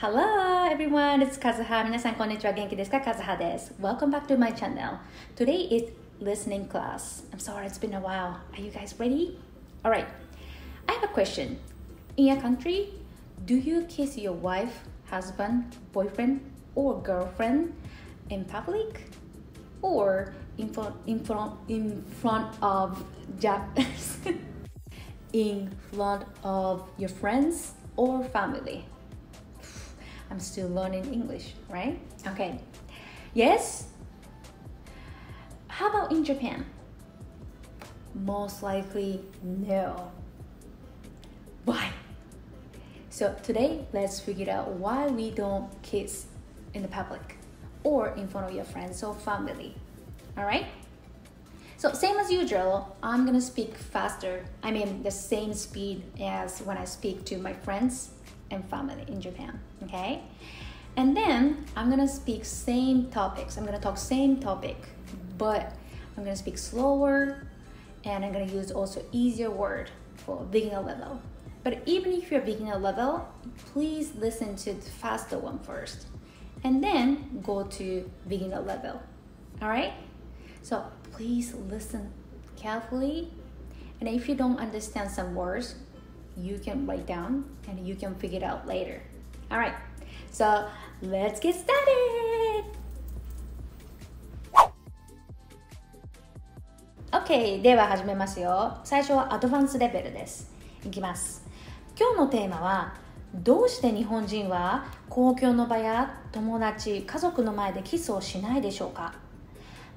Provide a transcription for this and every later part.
Hello everyone, it's Kazuha. 皆さんこんにちは。元気ですか ?Kazuha です。Welcome back to my channel. Today is listening class. I'm sorry, it's been a while. Are you guys ready? Alright. I have a question. In your country, do you kiss your wife, husband, boyfriend, or girlfriend in public? Or in front, in front, in front of Jap- in front of your friends or family? I'm still learning English, right? Okay. Yes? How about in Japan? Most likely no. Why? So today, let's figure out why we don't kiss in the public or in front of your friends or family. All right? So same as usual, I'm gonna speak faster. I mean the same speed as when I speak to my friends and family in Japan. Okay? And then I'm gonna speak same topics. I'm gonna talk same topic, but I'm gonna speak slower and I'm gonna use also easier word for beginner level. But even if you're beginner level, please listen to the faster one first and then go to beginner level. All right? So please listen carefully. And if you don't understand some words, you can write down and you can figure it out later. All right. So let's get started. OK では始めますよ最初はアドバンスレベルですいきます今日のテーマはどうして日本人は公共の場や友達家族の前でキスをしないでしょうか？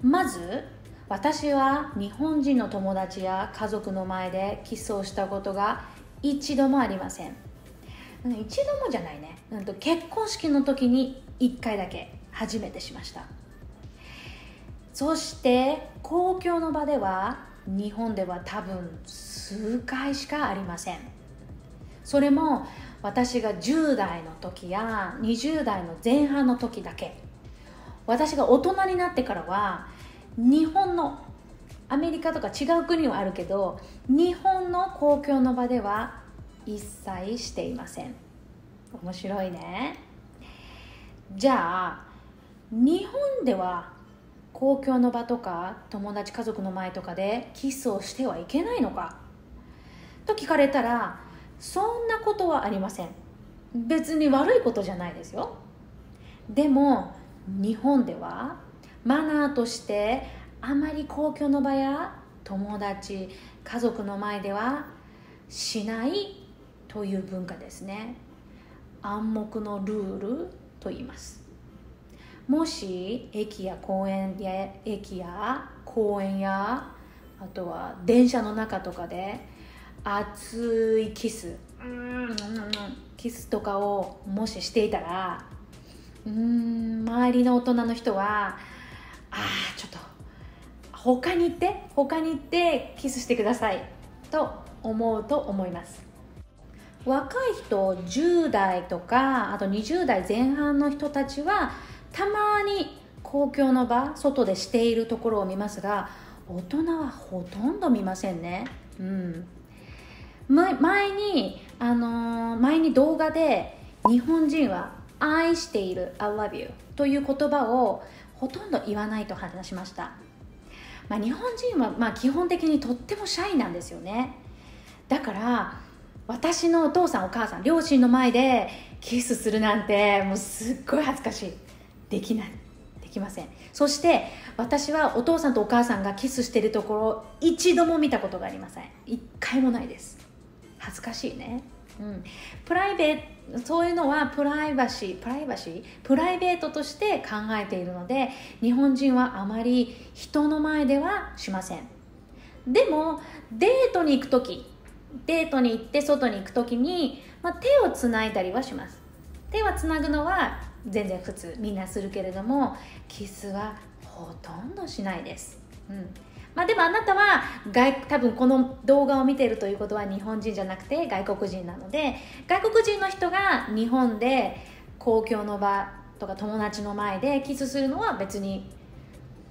まず私は日本人の友達や家族の前でキスをしたことが一度もありません。一度もじゃないね。結婚式の時に1回だけ初めてしました。そして公共の場では日本では多分数回しかありません。それも私が10代の時や20代の前半の時だけ。私が大人になってからは日本のアメリカとか違う国はあるけど日本の公共の場では一切していません。面白いね。じゃあ日本では公共の場とか友達家族の前とかでキスをしてはいけないのか？と聞かれたらそんなことはありません。別に悪いことじゃないですよ。でも日本ではマナーとしてあまり公共の場や友達家族の前ではしないという文化ですね。暗黙のルールと言います。もし駅や公園や駅や公園やあとは電車の中とかで熱いキスキスとかをもししていたらうん周りの大人の人はああちょっと他に行って他に行ってキスしてください。と思うと思います。若い人10代とかあと20代前半の人たちはたまに公共の場外でしているところを見ますが大人はほとんど見ませんね。うん。前に、あのー、前に動画で日本人は愛している I love you という言葉をほとんど言わないと話しました、まあ、日本人はまあ基本的にとってもシャイなんですよね。だから私のお父さんお母さん両親の前でキスするなんてもうすっごい恥ずかしい。できない。できません。そして私はお父さんとお母さんがキスしてるところを一度も見たことがありません。一回もないです。恥ずかしいね。うん、プライベートそういうのはプライバシープライバシー？プライベートとして考えているので日本人はあまり人の前ではしません。でもデートに行く時デートに行って外に行く時に、まあ、手をつないだりはします。手はつなぐのは全然普通みんなするけれどもキスはほとんどしないです、うん。まあ、でもあなたは外多分この動画を見ているということは日本人じゃなくて外国人なので外国人の人が日本で公共の場とか友達の前でキスするのは別に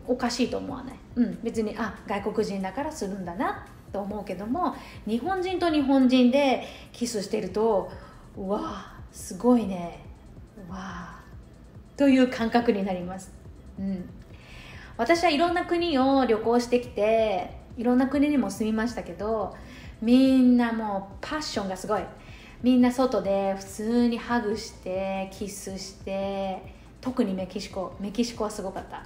おかしいと思わない、うん、別にあ外国人だからするんだなと思うけども日本人と日本人でキスしてるとうわすごいね。わあという感覚になります、うん、私はいろんな国を旅行してきていろんな国にも住みましたけどみんなもうパッションがすごい。みんな外で普通にハグしてキスして特にメキシコ。メキシコはすごかった、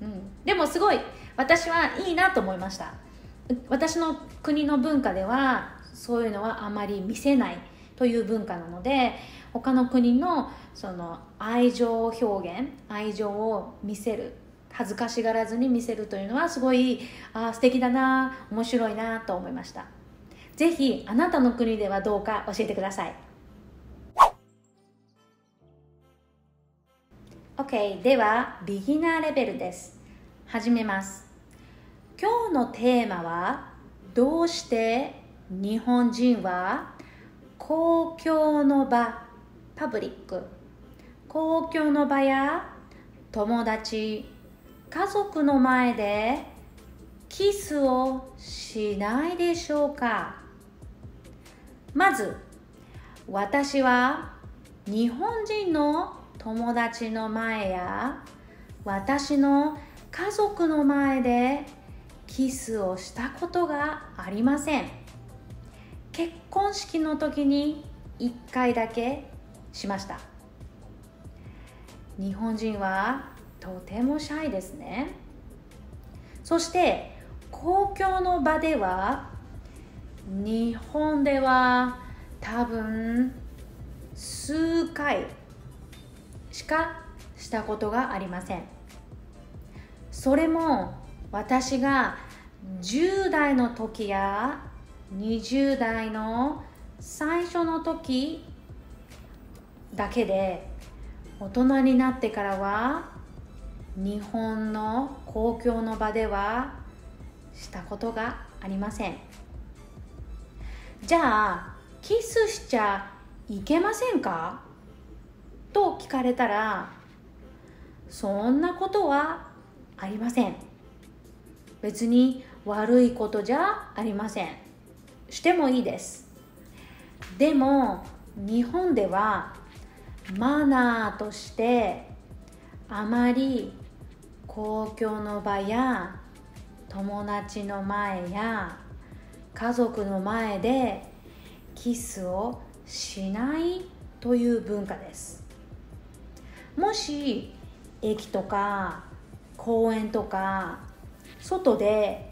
うん、でもすごい。私はいいなと思いました。私の国の文化ではそういうのはあまり見せないという文化なので他の国のその愛情表現愛情を見せる恥ずかしがらずに見せるというのはすごいあ素敵だな面白いなと思いました。ぜひあなたの国ではどうか教えてください。OK ではビギナーレベルです。始めます。今日のテーマはどうして日本人は公共の場パブリック公共の場や友達。家族の前でキスをしないでしょうか？まず私は日本人の友達の前や私の家族の前でキスをしたことがありません。結婚式の時に1回だけしました。日本人はとてもシャイですね。そして公共の場では日本では多分数回しかしたことがありません。それも私が10代の時や20代の最初の時だけで大人になってからは日本の公共の場ではしたことがありません。じゃあキスしちゃいけませんか？と聞かれたらそんなことはありません。別に悪いことじゃありません。してもいいです。でも日本ではマナーとしてあまり公共の場や友達の前や家族の前でキスをしないという文化です。もし駅とか公園とか外で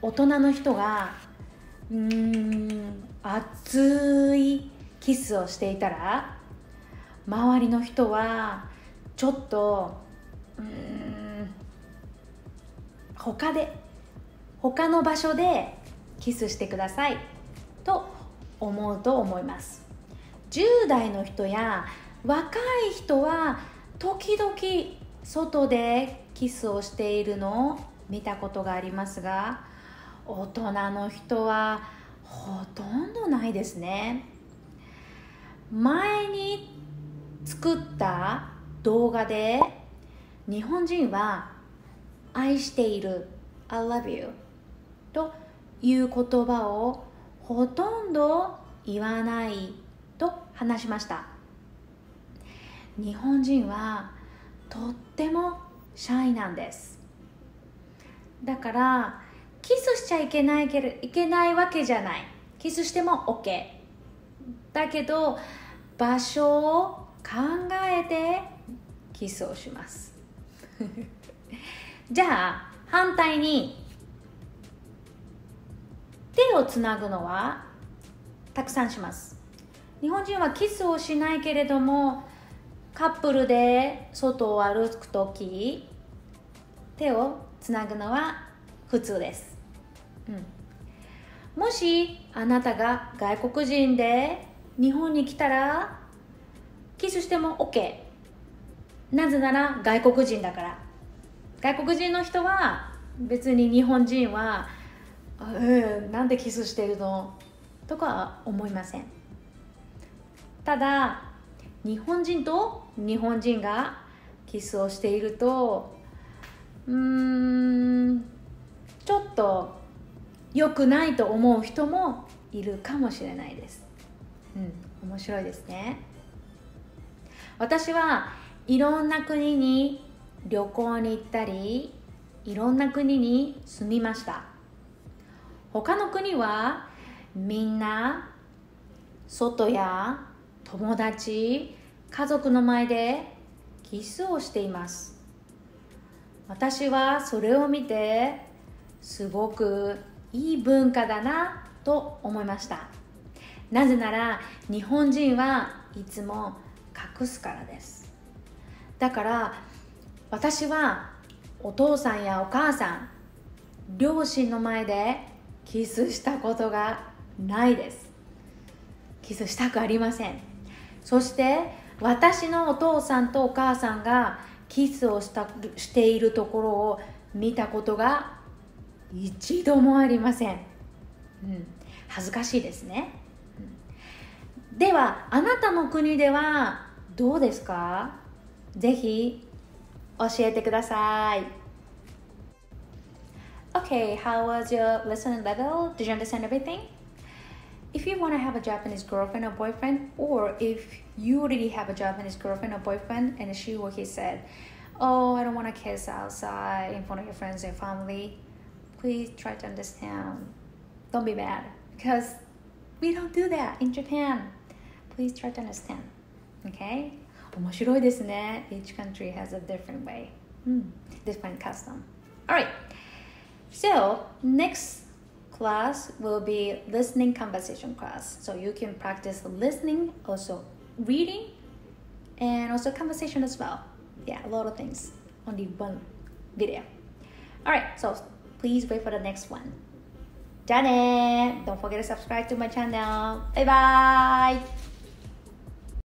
大人の人がうーん熱いキスをしていたら周りの人はちょっとうん他で他の場所でキスしてください。と思うと思います。10代の人や若い人は時々外でキスをしているのを見たことがありますが大人の人はほとんどないですね。前に作った動画で日本人は愛している I love you という言葉をほとんど言わないと話しました。日本人はとってもシャイなんです。だからキスしちゃいけないけどいけないわけじゃない。キスしても OK だけど場所を考えてキスをします。じゃあ反対に手をつなぐのはたくさんします。日本人はキスをしないけれどもカップルで外を歩く時手をつなぐのは普通です、うん、もしあなたが外国人で日本に来たらキスしても OK なぜなら外国人だから。外国人の人は別に日本人は「うん、なんでキスしてるの?」とかは思いません。ただ日本人と日本人がキスをしているとうんちょっと良くないと思う人もいるかもしれないです。うん面白いですね。私はいろんな国に旅行に行ったりいろんな国に住みました。他の国はみんな外や友達家族の前でキスをしています。私はそれを見てすごくいい文化だなと思いました。なぜなら日本人はいつも隠すからです。だから私はお父さんやお母さん両親の前でキスしたことがないです。キスしたくありません。そして私のお父さんとお母さんがキスをしたしているところを見たことが一度もありません、うん、恥ずかしいですね、うん、ではあなたの国ではどうですか？ぜひ教えてください Okay, how was your listening level? Did you understand everything? If you want to have a Japanese girlfriend or boyfriend, or if you already have a Japanese girlfriend or boyfriend and she or he said, Oh, I don't want to kiss outside in front of your friends and family, please try to understand. Don't be mad because we don't do that in Japan. Please try to understand. Okay? 面白いですね。Each country has a different way. Hmm. Different custom. Alright. So, next class will be listening conversation class. So you can practice listening, also reading, and also conversation as well. Yeah, a lot of things. Only one video. Alright, so please wait for the next one. じゃあね Don't forget to subscribe to my channel. Bye bye!